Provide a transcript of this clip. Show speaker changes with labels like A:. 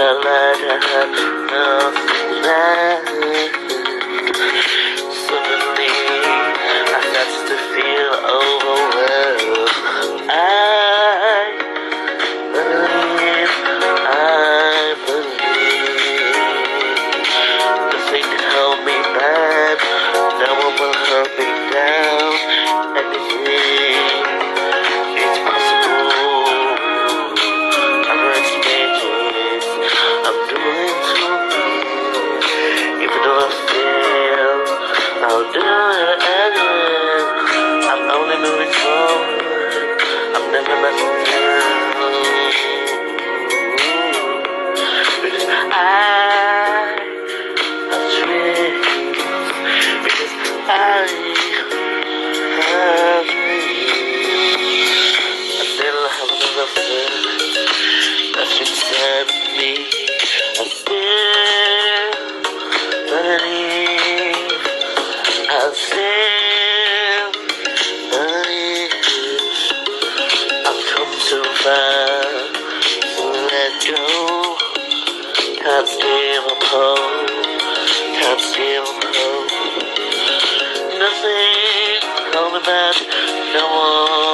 A: Shalala, Can't steal a pole, can't steal a pole. Nothing coming back, no one.